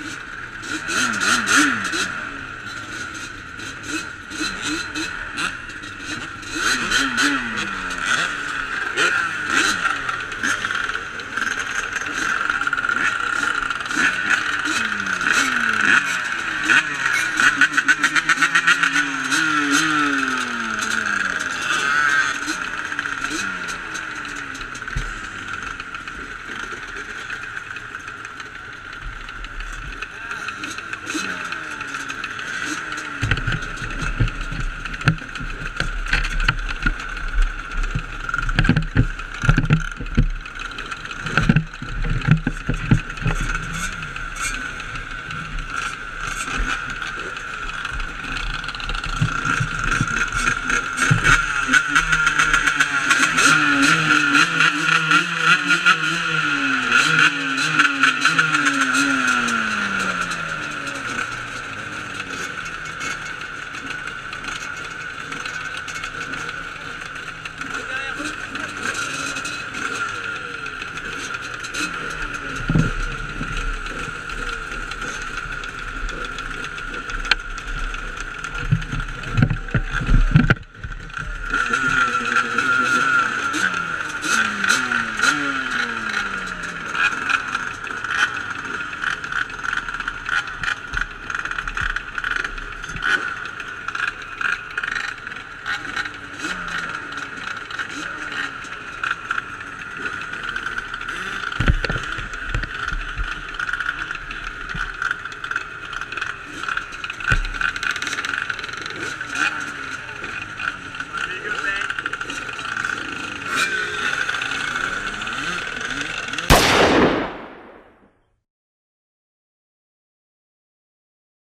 you